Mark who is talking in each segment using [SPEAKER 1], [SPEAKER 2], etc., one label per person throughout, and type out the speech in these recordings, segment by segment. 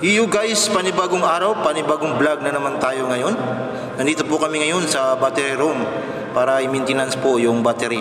[SPEAKER 1] You guys, panibagong araw, panibagong vlog na naman tayo ngayon. Nandito po kami ngayon sa battery room para i-maintenance po yung battery.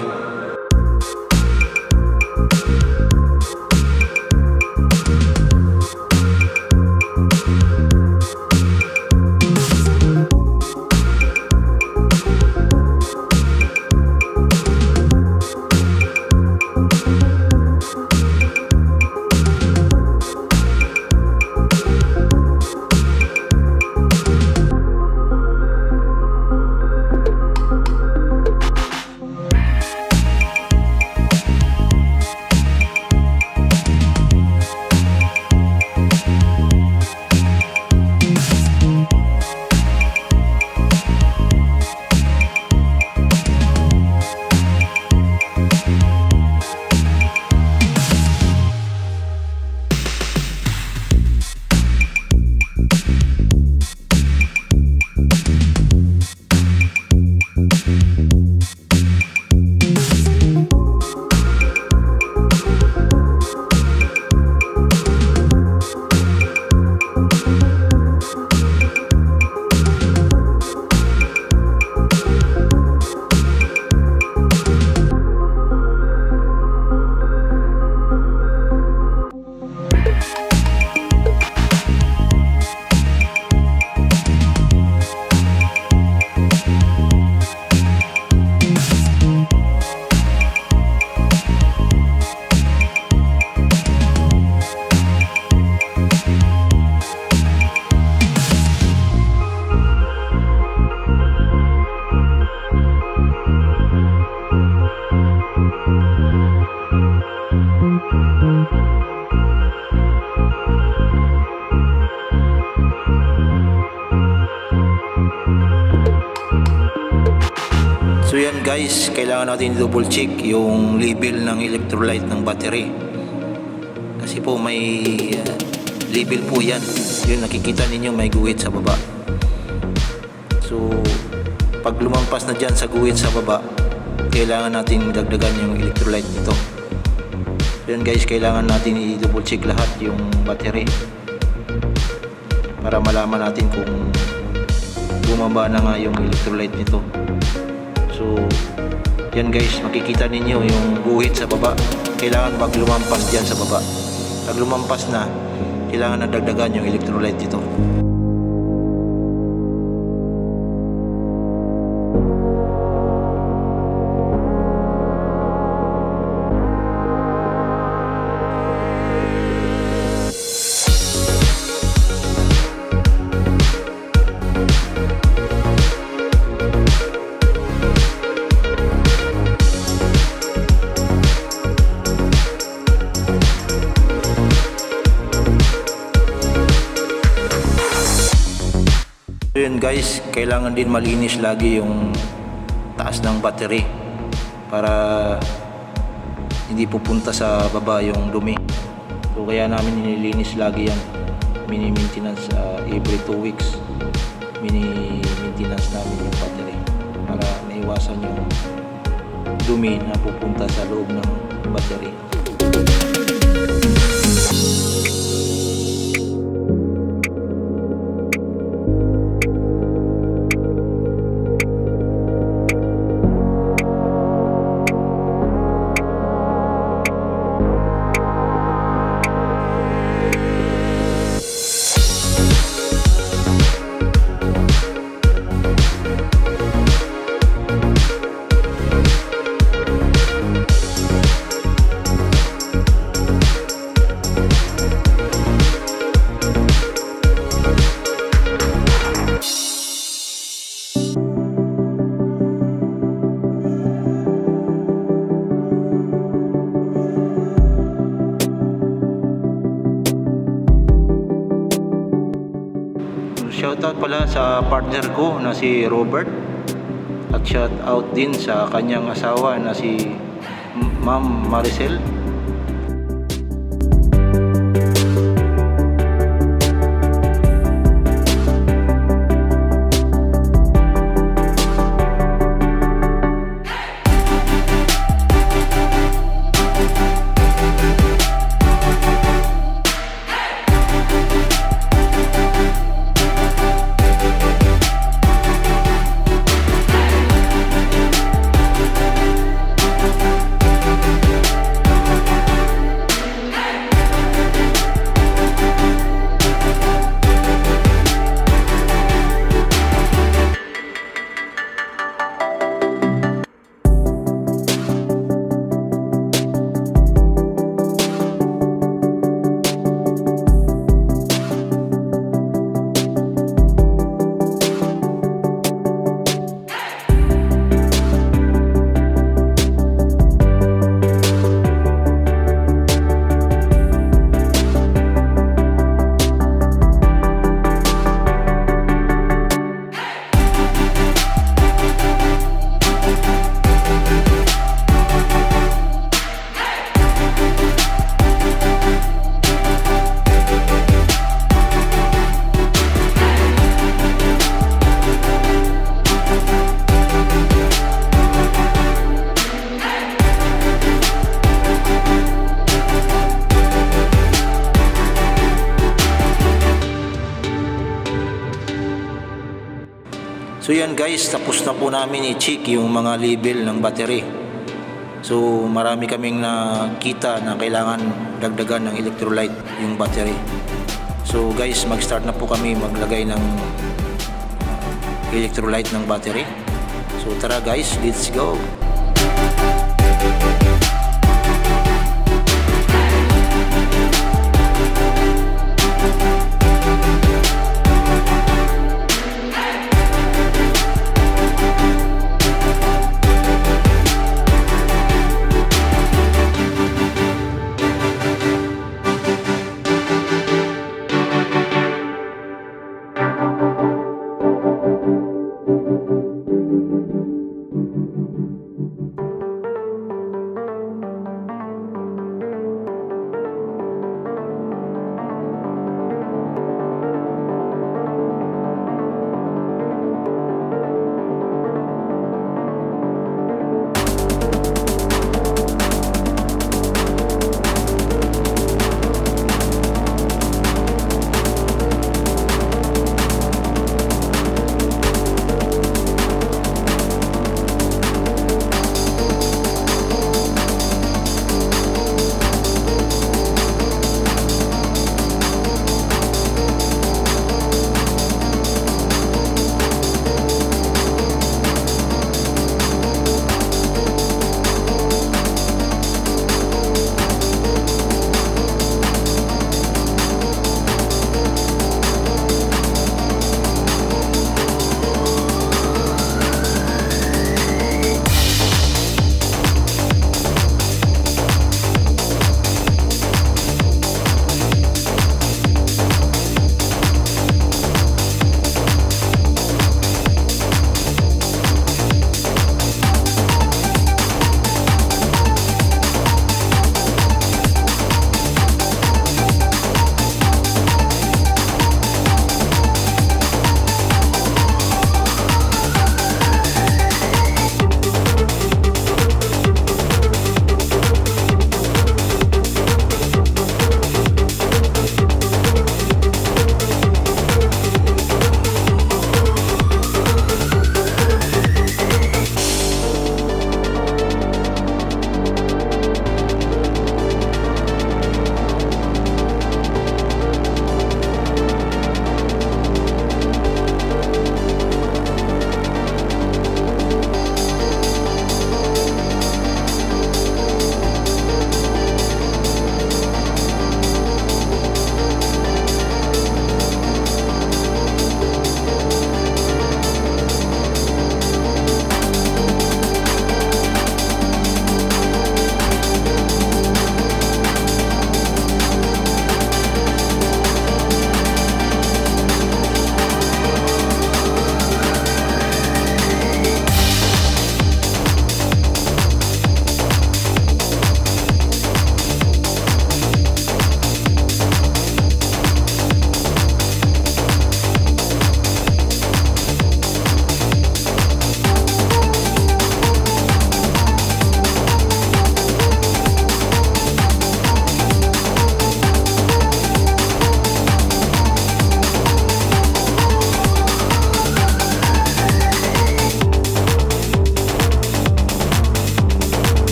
[SPEAKER 1] So yan guys, kailangan natin double check yung level ng electrolyte ng battery. Kasi po may uh, level po yan. Yun nakikita ninyo may guhit sa baba. So pag lumampas na dyan sa guhit sa baba, kailangan natin dagdagan yung electrolyte nito. Yun guys, kailangan natin i-double check lahat yung battery para malaman natin kung bumaba na nga yung electrolyte nito. So, yan guys, makikita ninyo yung guhit sa baba. Kailangan pag lumampas dyan sa baba. Pag lumampas na, kailangan na dagdagan yung electrolyte dito. Guys, kailangan din malinis lagi yung taas ng battery para hindi pupunta sa baba yung dumi. So kaya namin nililinis lagi yan. Mini maintenance uh, every 2 weeks. Mini maintenance namin yung battery para maiwasan yung dumi na pupunta sa loob ng battery. Partner ko na si Robert. At shoutout din sa kanyang asawa na si Ma'am Maricel So yan guys, tapos na po namin i-check yung mga level ng battery. So marami kaming nakita na kailangan dagdagan ng electrolyte yung battery. So guys, mag-start na po kami maglagay ng electrolyte ng battery. So tara guys, let's go!